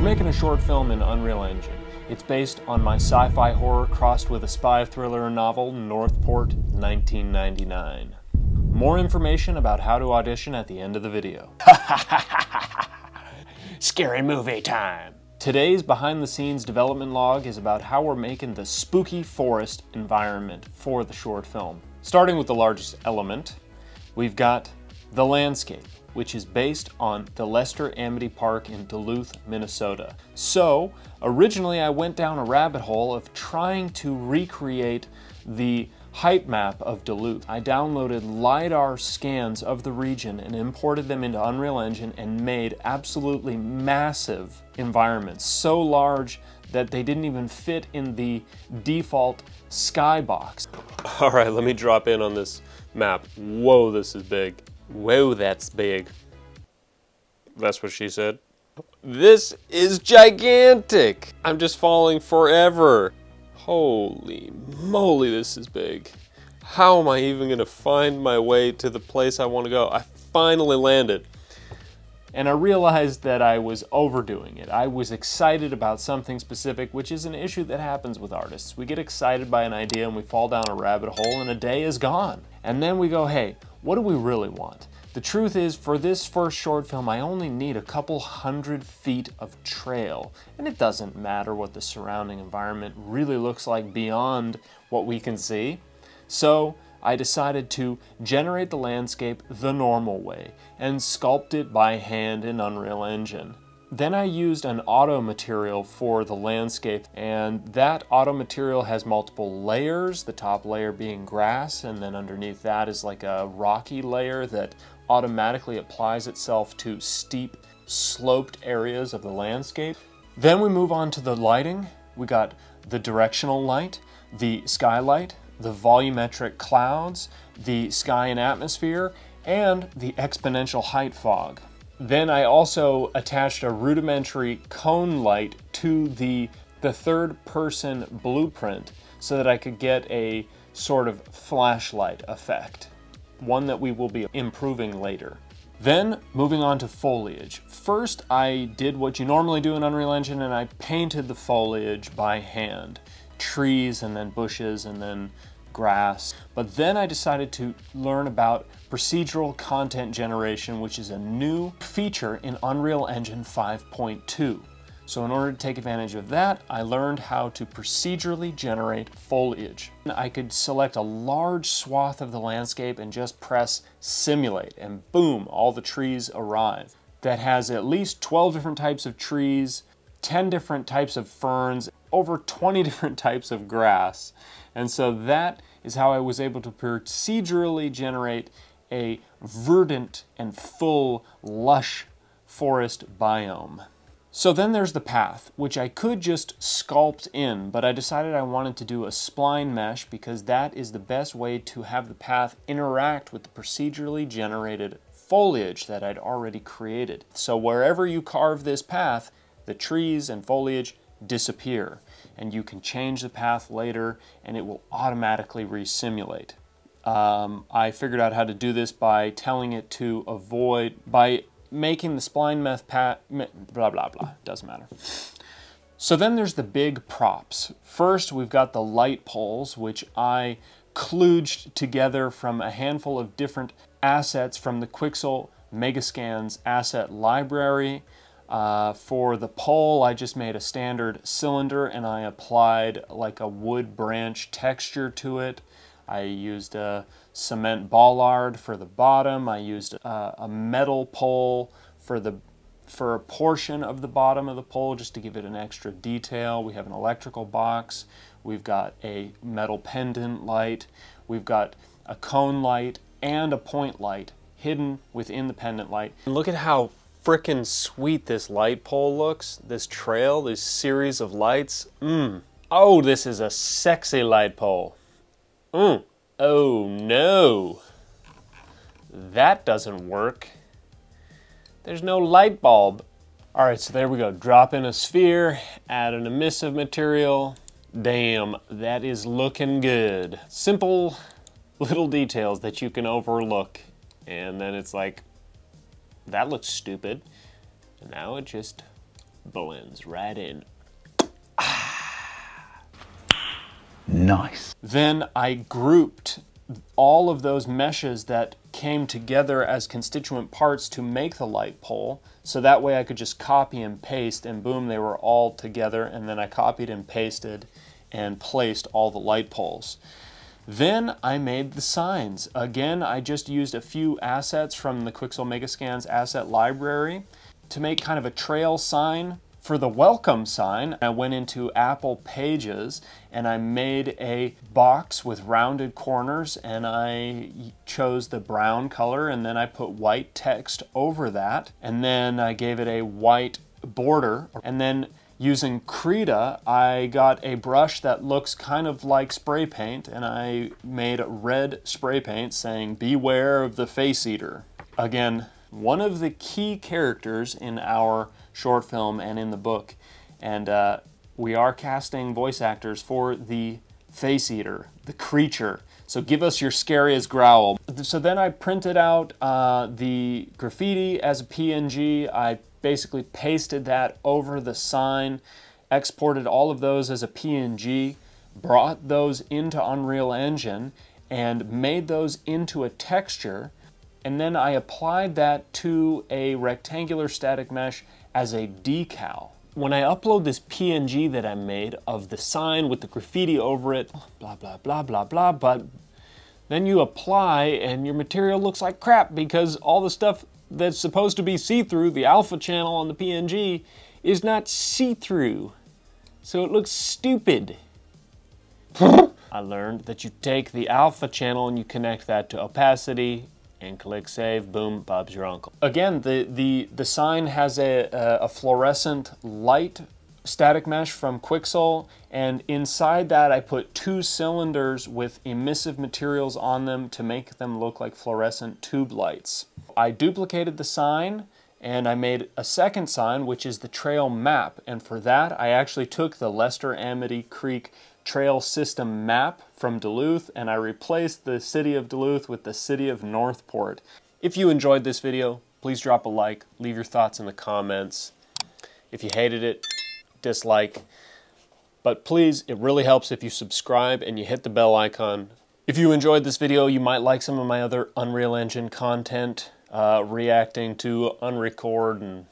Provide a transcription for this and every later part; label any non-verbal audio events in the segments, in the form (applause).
We're making a short film in Unreal Engine. It's based on my sci-fi horror crossed with a spy thriller novel, Northport, 1999. More information about how to audition at the end of the video. (laughs) Scary movie time! Today's behind the scenes development log is about how we're making the spooky forest environment for the short film. Starting with the largest element, we've got the landscape which is based on the Lester Amity Park in Duluth, Minnesota. So, originally I went down a rabbit hole of trying to recreate the height map of Duluth. I downloaded LiDAR scans of the region and imported them into Unreal Engine and made absolutely massive environments, so large that they didn't even fit in the default skybox. (laughs) All right, let me drop in on this map. Whoa, this is big. Whoa, that's big. That's what she said. This is gigantic! I'm just falling forever. Holy moly, this is big. How am I even gonna find my way to the place I wanna go? I finally landed. And I realized that I was overdoing it. I was excited about something specific, which is an issue that happens with artists. We get excited by an idea and we fall down a rabbit hole and a day is gone. And then we go, hey, what do we really want? The truth is, for this first short film, I only need a couple hundred feet of trail, and it doesn't matter what the surrounding environment really looks like beyond what we can see. So I decided to generate the landscape the normal way and sculpt it by hand in Unreal Engine. Then I used an auto material for the landscape and that auto material has multiple layers, the top layer being grass and then underneath that is like a rocky layer that automatically applies itself to steep sloped areas of the landscape. Then we move on to the lighting. We got the directional light, the skylight, the volumetric clouds, the sky and atmosphere, and the exponential height fog. Then I also attached a rudimentary cone light to the, the third person blueprint so that I could get a sort of flashlight effect, one that we will be improving later. Then, moving on to foliage. First, I did what you normally do in Unreal Engine and I painted the foliage by hand. Trees and then bushes and then grass. But then I decided to learn about procedural content generation, which is a new feature in Unreal Engine 5.2. So in order to take advantage of that, I learned how to procedurally generate foliage. I could select a large swath of the landscape and just press simulate and boom, all the trees arrive. That has at least 12 different types of trees, 10 different types of ferns, over 20 (laughs) different types of grass. And so that is how I was able to procedurally generate a verdant and full, lush forest biome. So then there's the path, which I could just sculpt in, but I decided I wanted to do a spline mesh because that is the best way to have the path interact with the procedurally generated foliage that I'd already created. So wherever you carve this path, the trees and foliage disappear and you can change the path later and it will automatically resimulate. Um, I figured out how to do this by telling it to avoid, by making the spline mesh path, blah, blah, blah, doesn't matter. So then there's the big props. First, we've got the light poles, which I kludged together from a handful of different assets from the Quixel Megascans asset library. Uh, for the pole, I just made a standard cylinder and I applied like a wood branch texture to it. I used a cement bollard for the bottom. I used a, a metal pole for the for a portion of the bottom of the pole just to give it an extra detail. We have an electrical box. We've got a metal pendant light. We've got a cone light and a point light hidden within the pendant light. And look at how freaking sweet this light pole looks. This trail, this series of lights. Mmm. Oh, this is a sexy light pole. Mmm. Oh no. That doesn't work. There's no light bulb. All right, so there we go. Drop in a sphere, add an emissive material. Damn, that is looking good. Simple little details that you can overlook. And then it's like, that looks stupid. And now it just blends right in. Ah. Nice. Then I grouped all of those meshes that came together as constituent parts to make the light pole. So that way I could just copy and paste and boom, they were all together. And then I copied and pasted and placed all the light poles. Then I made the signs. Again, I just used a few assets from the Quixel Megascans asset library to make kind of a trail sign for the welcome sign, I went into Apple Pages and I made a box with rounded corners and I chose the brown color and then I put white text over that. And then I gave it a white border. And then using Krita I got a brush that looks kind of like spray paint and I made red spray paint saying beware of the face eater. Again, one of the key characters in our short film and in the book. And uh, we are casting voice actors for the face eater, the creature. So give us your scariest growl. So then I printed out uh, the graffiti as a PNG. I basically pasted that over the sign, exported all of those as a PNG, brought those into Unreal Engine, and made those into a texture. And then I applied that to a rectangular static mesh as a decal. When I upload this PNG that I made of the sign with the graffiti over it, blah, blah, blah, blah, blah, but then you apply and your material looks like crap because all the stuff that's supposed to be see-through, the alpha channel on the PNG, is not see-through. So it looks stupid. (laughs) I learned that you take the alpha channel and you connect that to opacity and click save, boom, Bob's your uncle. Again, the, the, the sign has a, a, a fluorescent light static mesh from Quixel, and inside that I put two cylinders with emissive materials on them to make them look like fluorescent tube lights. I duplicated the sign and I made a second sign which is the trail map and for that I actually took the Lester Amity Creek trail system map from Duluth and I replaced the city of Duluth with the city of Northport. If you enjoyed this video, please drop a like, leave your thoughts in the comments. If you hated it, dislike. But please, it really helps if you subscribe and you hit the bell icon. If you enjoyed this video, you might like some of my other Unreal Engine content, uh, reacting to Unrecord and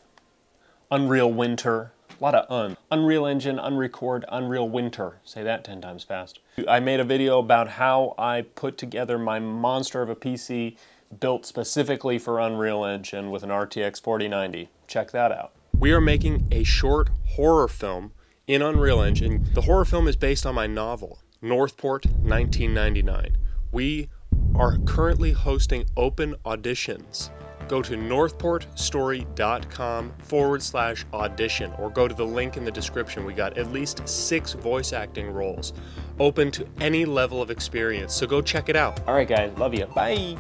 Unreal Winter. A lot of un. Unreal Engine, Unrecord, Unreal Winter. Say that 10 times fast. I made a video about how I put together my monster of a PC built specifically for Unreal Engine with an RTX 4090. Check that out. We are making a short horror film in Unreal Engine. The horror film is based on my novel, Northport 1999. We are currently hosting open auditions go to northportstory.com forward slash audition or go to the link in the description. We got at least six voice acting roles open to any level of experience. So go check it out. All right, guys. Love you. Bye.